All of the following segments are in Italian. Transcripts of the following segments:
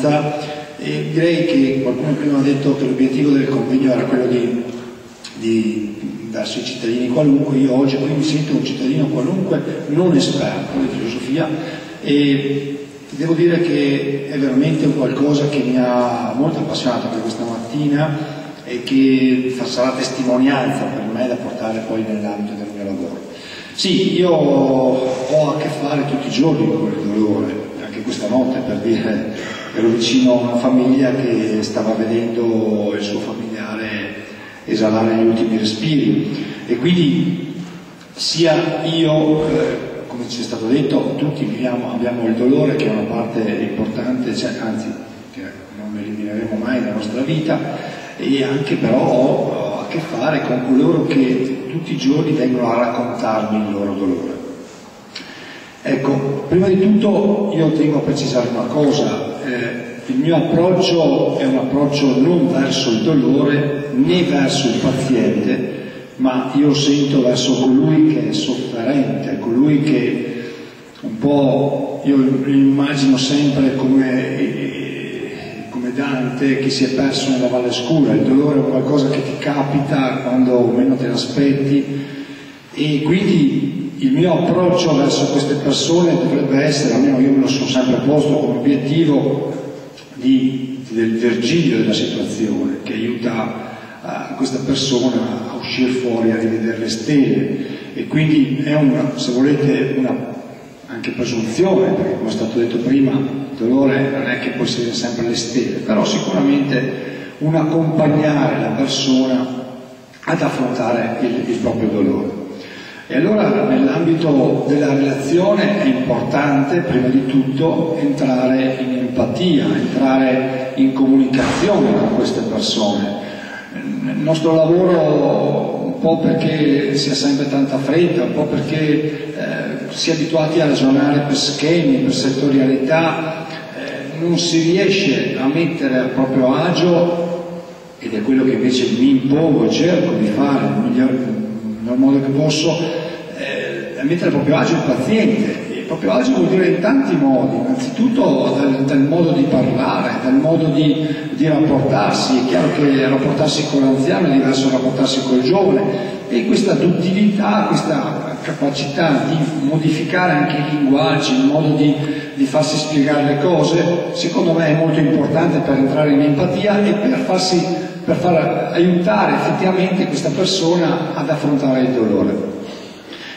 testimonianza e direi che qualcuno prima ha detto che l'obiettivo del convegno era quello di, di verso i cittadini qualunque, io oggi qui mi sento un cittadino qualunque non esperto di filosofia e devo dire che è veramente qualcosa che mi ha molto appassionato per questa mattina e che sarà testimonianza per me da portare poi nell'ambito del mio lavoro. Sì, io ho a che fare tutti i giorni con il dolore, anche questa notte per dire, ero vicino a una famiglia che stava vedendo il suo familiare esalare gli ultimi respiri e quindi sia io, eh, come ci è stato detto, tutti viviamo, abbiamo il dolore che è una parte importante, cioè, anzi che non elimineremo mai nella nostra vita, e anche però ho a che fare con coloro che tutti i giorni vengono a raccontarmi il loro dolore. Ecco, prima di tutto io tengo a precisare una cosa, eh, il mio approccio è un approccio non verso il dolore né verso il paziente, ma io sento verso colui che è sofferente, colui che un po', io immagino sempre come come Dante che si è perso nella valle scura, il dolore è qualcosa che ti capita quando meno te l'aspetti e quindi il mio approccio verso queste persone dovrebbe essere, almeno io me lo sono sempre posto come obiettivo, di, del Virgilio della situazione, che aiuta uh, questa persona a uscire fuori, a rivedere le stelle e quindi è una, se volete, una anche presunzione, perché come è stato detto prima, il dolore non è che può essere sempre alle stelle, però sicuramente un accompagnare la persona ad affrontare il, il proprio dolore. E allora nell'ambito della relazione è importante prima di tutto entrare in empatia, entrare in comunicazione con queste persone. Il nostro lavoro un po' perché si ha sempre tanta fretta, un po' perché eh, si è abituati a ragionare per schemi, per settorialità, eh, non si riesce a mettere a proprio agio, ed è quello che invece mi impongo cerco di fare nel modo che posso, eh, mettere proprio agio il paziente. E proprio agio vuol dire in tanti modi, innanzitutto dal, dal modo di parlare, dal modo di, di rapportarsi, è chiaro che rapportarsi con l'anziano è diverso da rapportarsi con il giovane. E questa duttilità, questa capacità di modificare anche i linguaggi, il modo di, di, farsi spiegare le cose, secondo me è molto importante per entrare in empatia e per, farsi, per far aiutare effettivamente questa persona ad affrontare il dolore.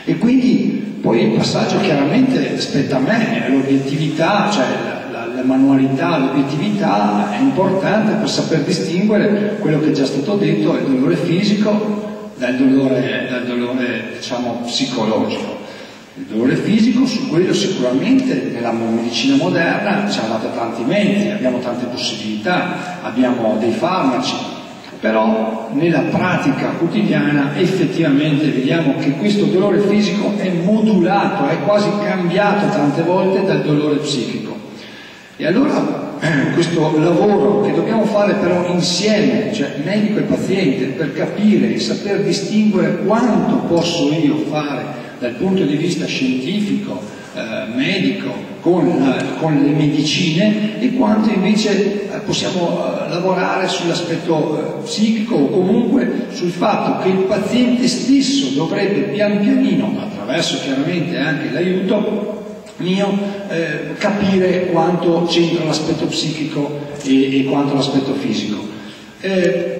E quindi poi il passaggio chiaramente spetta a me, l'obiettività, cioè la, la, la manualità, l'obiettività è importante per saper distinguere quello che è già stato detto, il dolore fisico dal dolore, dal dolore diciamo, psicologico. Il dolore fisico, su quello sicuramente nella medicina moderna ci hanno dato tanti mezzi, abbiamo tante possibilità, abbiamo dei farmaci, però nella pratica quotidiana effettivamente vediamo che questo dolore fisico è modulato, è quasi cambiato tante volte dal dolore psichico. E allora questo lavoro che dobbiamo fare però insieme, cioè medico e paziente, per capire e saper distinguere quanto posso io fare dal punto di vista scientifico, eh, medico, con, eh, con, le medicine e quanto invece eh, possiamo eh, lavorare sull'aspetto eh, psichico o comunque sul fatto che il paziente stesso dovrebbe pian pianino, attraverso chiaramente anche l'aiuto, mio eh, capire quanto c'entra l'aspetto psichico e, e quanto l'aspetto fisico. Eh,